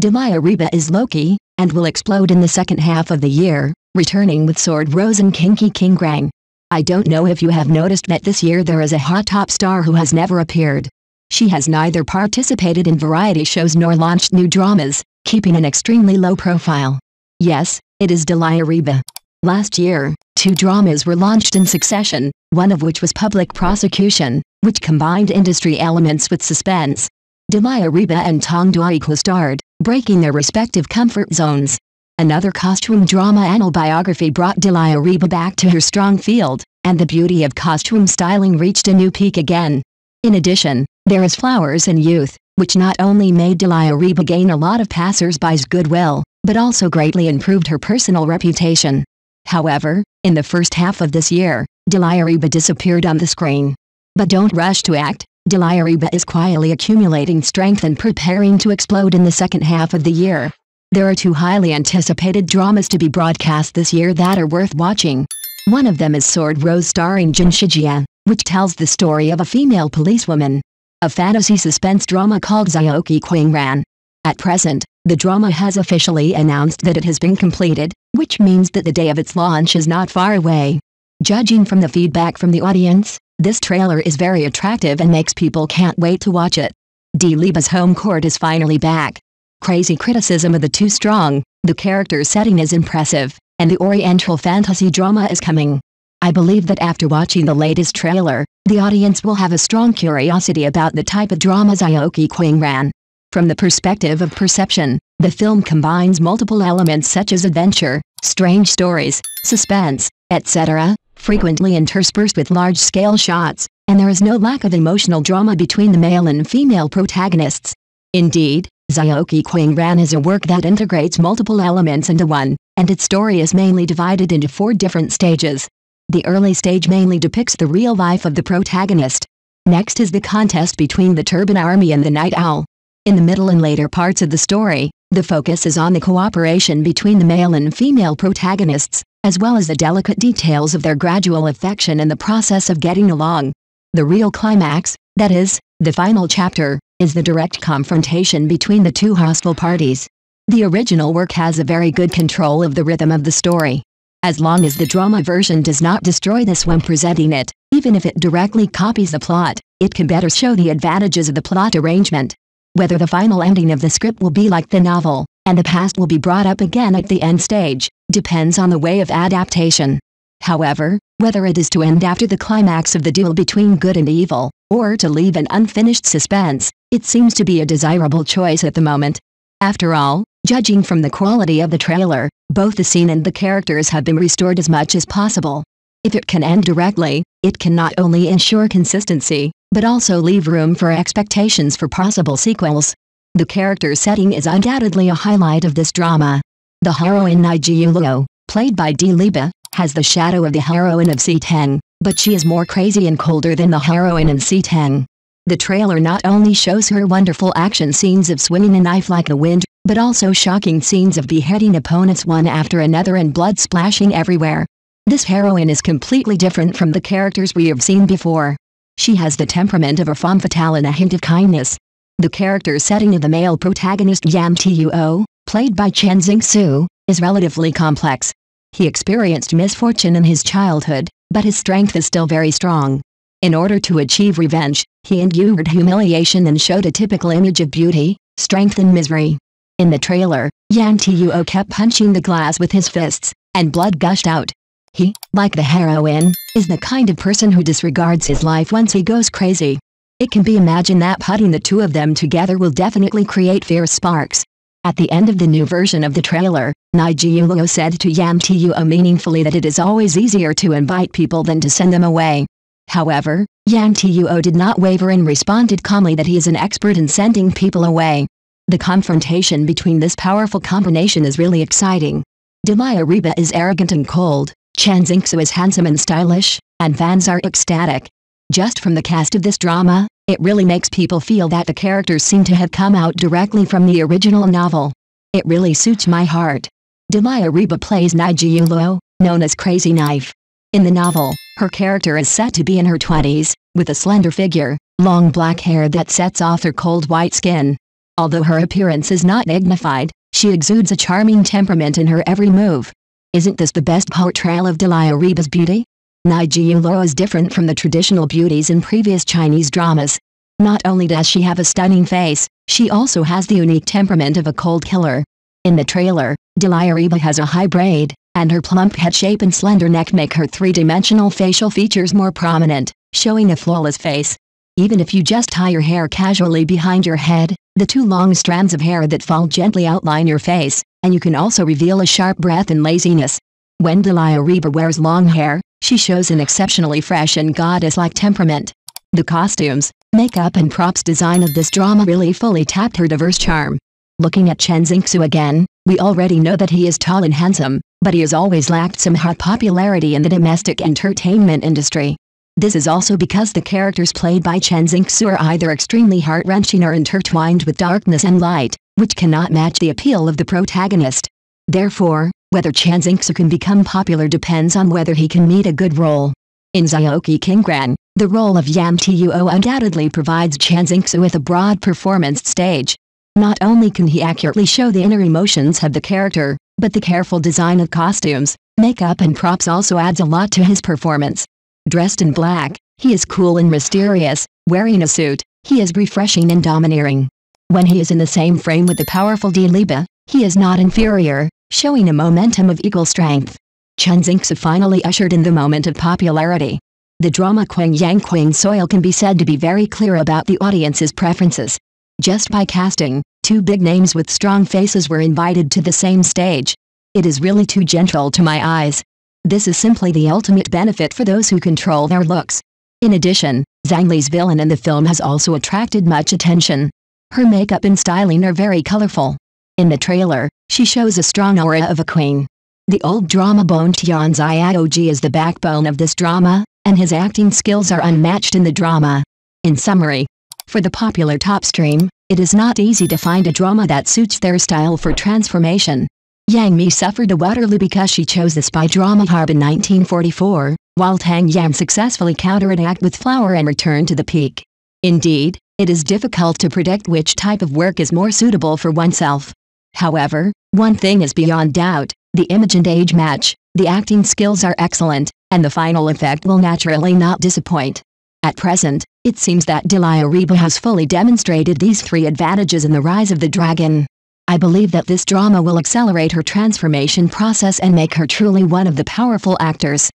Dilireba is low-key, and will explode in the second half of the year, returning with Sword Rose and Xiaoqi Qingrang. I don't know if you have noticed that this year there is a hot top star who has never appeared. She has neither participated in variety shows nor launched new dramas, keeping an extremely low profile. Yes, it is Dilireba. Last year, two dramas were launched in succession, one of which was Public Prosecution, which combined industry elements with suspense. Dilireba and Tong Dawei co-starred, breaking their respective comfort zones. Another costume drama Anle biography brought Dilireba back to her strong field, and the beauty of costume styling reached a new peak again. In addition, there is Flowers and Youth, which not only made Dilireba gain a lot of passers-by's goodwill, but also greatly improved her personal reputation. However, in the first half of this year, Dilireba disappeared on the screen. But don't rush to act, Dilireba is quietly accumulating strength and preparing to explode in the second half of the year. There are two highly anticipated dramas to be broadcast this year that are worth watching. One of them is Sword Rose starring Jin Shijia, which tells the story of a female policewoman a fantasy suspense drama called Xiaoqi Qingrang. At present, the drama has officially announced that it has been completed, which means that the day of its launch is not far away. Judging from the feedback from the audience, this trailer is very attractive and makes people can't wait to watch it. Dilireba's home court is finally back. Crazy criticism of the too strong, the character setting is impressive, and the oriental fantasy drama is coming. I believe that after watching the latest trailer, the audience will have a strong curiosity about the type of drama Xiaoqi Qingrang. From the perspective of perception, the film combines multiple elements such as adventure, strange stories, suspense, etc., frequently interspersed with large-scale shots, and there is no lack of emotional drama between the male and female protagonists. Indeed, Xiaoqi Qingrang is a work that integrates multiple elements into one, and its story is mainly divided into four different stages. The early stage mainly depicts the real life of the protagonist. Next is the contest between the Turban Army and the Night Owl. In the middle and later parts of the story, the focus is on the cooperation between the male and female protagonists, as well as the delicate details of their gradual affection and the process of getting along. The real climax, that is, the final chapter, is the direct confrontation between the two hostile parties. The original work has a very good control of the rhythm of the story. As long as the drama version does not destroy this when presenting it, even if it directly copies the plot, it can better show the advantages of the plot arrangement. Whether the final ending of the script will be like the novel, and the past will be brought up again at the end stage, depends on the way of adaptation. However, whether it is to end after the climax of the duel between good and evil, or to leave an unfinished suspense, it seems to be a desirable choice at the moment. After all, Judging from the quality of the trailer, both the scene and the characters have been restored as much as possible. If it can end directly, it can not only ensure consistency, but also leave room for expectations for possible sequels. The character setting is undoubtedly a highlight of this drama. The heroine Nie Jiuluo, played by Dilireba, has the shadow of the heroine of Si Teng, but she is more crazy and colder than the heroine in Si Teng. The trailer not only shows her wonderful action scenes of swinging a knife like the wind, but also shocking scenes of beheading opponents one after another and blood splashing everywhere. This heroine is completely different from the characters we have seen before. She has the temperament of a femme fatale and a hint of kindness. The character setting of the male protagonist Yan Tuo, played by Chen Xingxu, is relatively complex. He experienced misfortune in his childhood, but his strength is still very strong. In order to achieve revenge, he endured humiliation and showed a typical image of beauty, strength and misery. In the trailer, Yan Tuo kept punching the glass with his fists, and blood gushed out. He, like the heroine, is the kind of person who disregards his life once he goes crazy. It can be imagined that putting the two of them together will definitely create fierce sparks. At the end of the new version of the trailer, Nie Jiuluo said to Yan Tuo meaningfully that it is always easier to invite people than to send them away. However, Yan Tuo did not waver and responded calmly that he is an expert in sending people away. The confrontation between this powerful combination is really exciting. Dilireba is arrogant and cold, Chen Xingxu is handsome and stylish, and fans are ecstatic. Just from the cast of this drama, it really makes people feel that the characters seem to have come out directly from the original novel. It really suits my heart. Dilireba plays Nie Jiuluo, known as Crazy Knife. In the novel, her character is set to be in her 20s, with a slender figure, long black hair that sets off her cold white skin, Although her appearance is not dignified, she exudes a charming temperament in her every move. Isn't this the best portrayal of Dilireba's beauty? Nie Jiuluo is different from the traditional beauties in previous Chinese dramas. Not only does she have a stunning face, she also has the unique temperament of a cold killer. In the trailer, Dilireba has a high braid, and her plump head shape and slender neck make her three-dimensional facial features more prominent, showing a flawless face. Even if you just tie your hair casually behind your head, the two long strands of hair that fall gently outline your face, and you can also reveal a sharp breath and laziness. When Dilireba wears long hair, she shows an exceptionally fresh and goddess-like temperament. The costumes, makeup and props design of this drama really fully tapped her diverse charm. Looking at Chen Xingxu again, we already know that he is tall and handsome, but he has always lacked some hot popularity in the domestic entertainment industry. This is also because the characters played by Chen Xingxu are either extremely heart-wrenching or intertwined with darkness and light, which cannot match the appeal of the protagonist. Therefore, whether Chen Xingxu can become popular depends on whether he can meet a good role. In Xiaoqi Qingrang, the role of Yan Tuo undoubtedly provides Chen Xingxu with a broad performance stage. Not only can he accurately show the inner emotions of the character, but the careful design of costumes, makeup and props also adds a lot to his performance. Dressed in black, he is cool and mysterious, wearing a suit, he is refreshing and domineering. When he is in the same frame with the powerful Dilireba, he is not inferior, showing a momentum of equal strength. Chen Xingxu finally ushered in the moment of popularity. The drama Queen Yang Queen Soil can be said to be very clear about the audience's preferences. Just by casting, two big names with strong faces were invited to the same stage. It is really too gentle to my eyes. This is simply the ultimate benefit for those who control their looks. In addition, Zhang Li's villain in the film has also attracted much attention. Her makeup and styling are very colorful. In the trailer, she shows a strong aura of a queen. The old drama Bone Tian Xiaoji is the backbone of this drama, and his acting skills are unmatched in the drama. In summary, for the popular top stream, it is not easy to find a drama that suits their style for transformation. Yang Mi suffered a Waterloo because she chose the spy drama Harbin 1944, while Tang Yan successfully counterattacked with Flower and returned to the peak. Indeed, it is difficult to predict which type of work is more suitable for oneself. However, one thing is beyond doubt, the image and age match, the acting skills are excellent, and the final effect will naturally not disappoint. At present, it seems that Dilireba has fully demonstrated these three advantages in the rise of the dragon. I believe that this drama will accelerate her transformation process and make her truly one of the powerful actors.